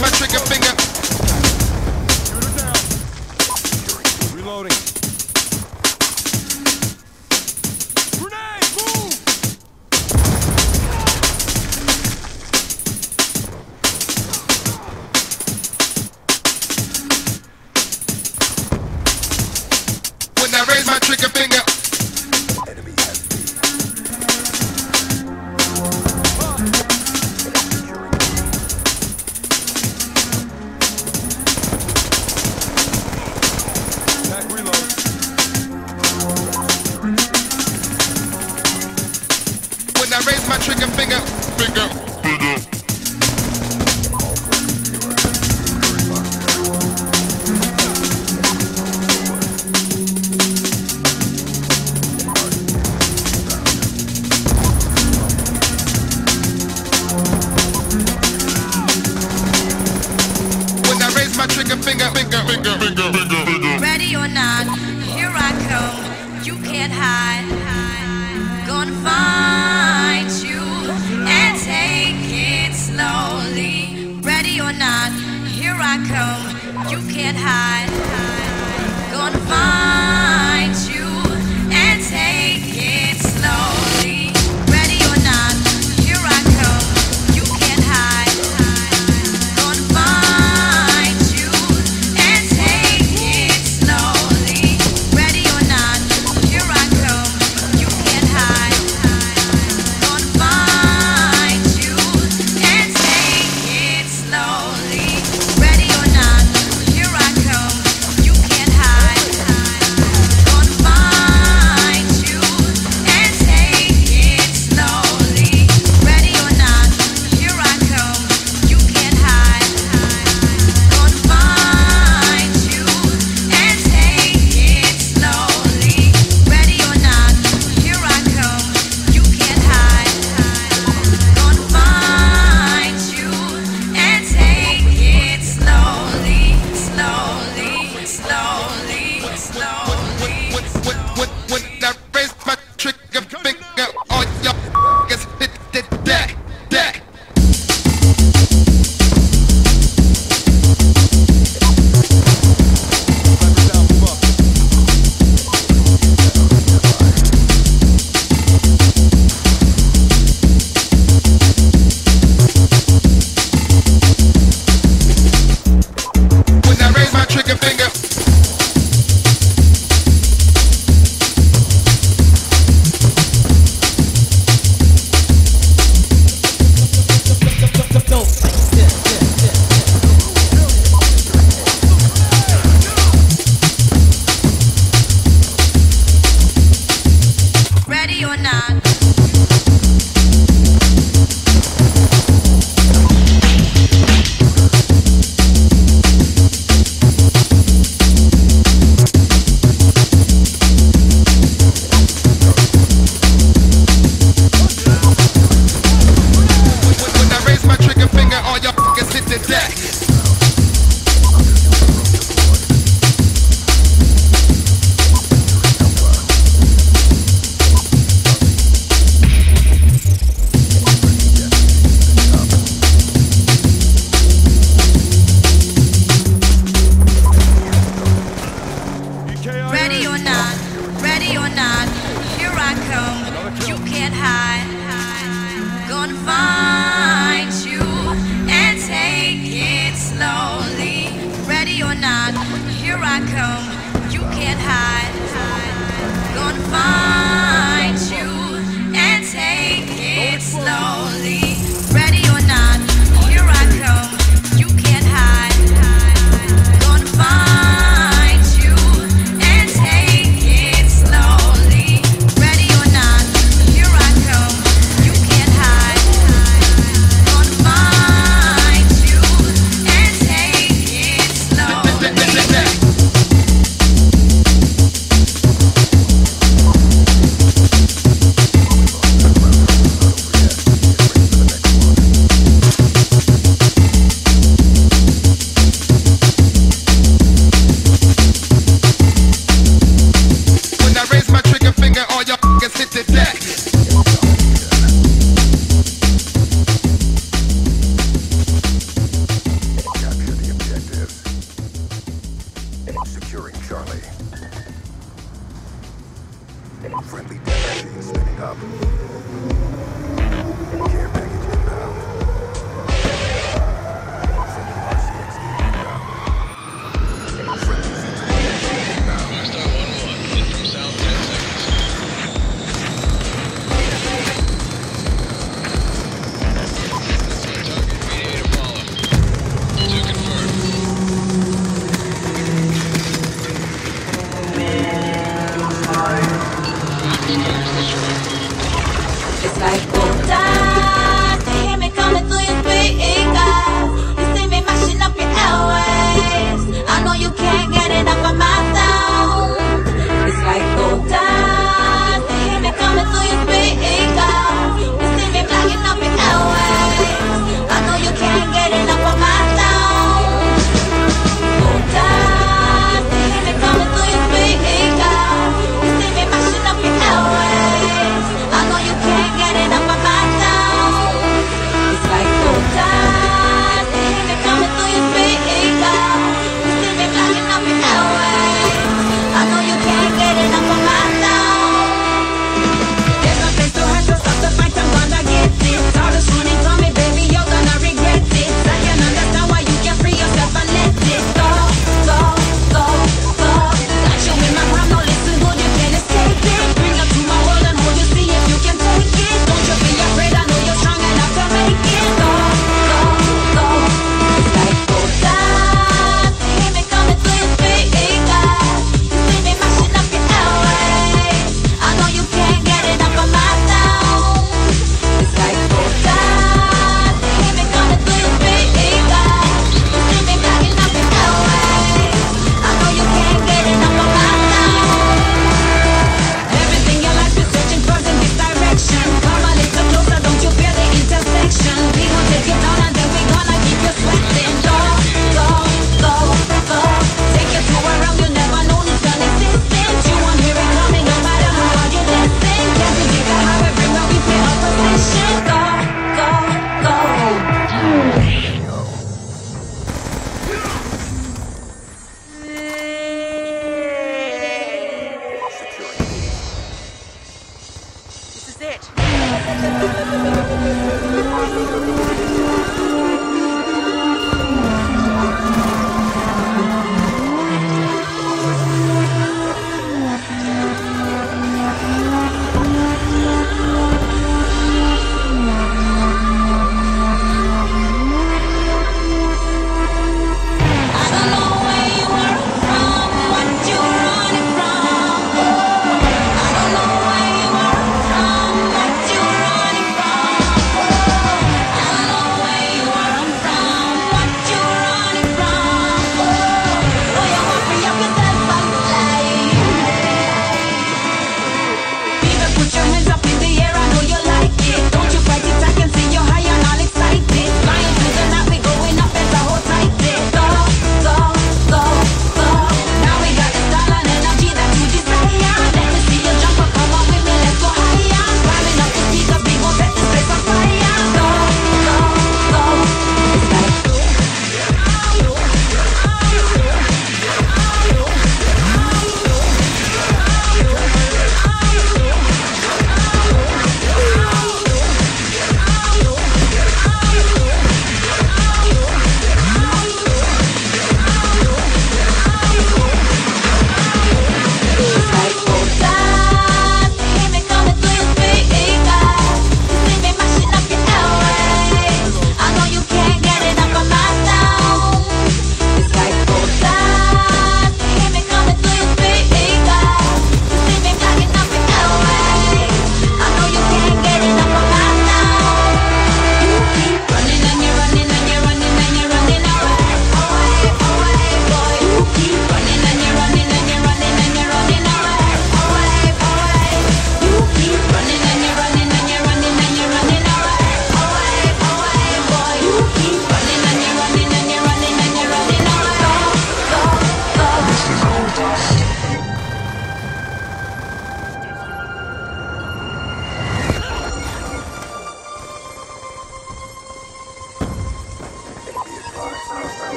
my trigger finger. Reloading. When I raise my trigger finger I raise my trigger finger, finger, finger. gonna find. Securing Charlie. Friendly death machine spinning up.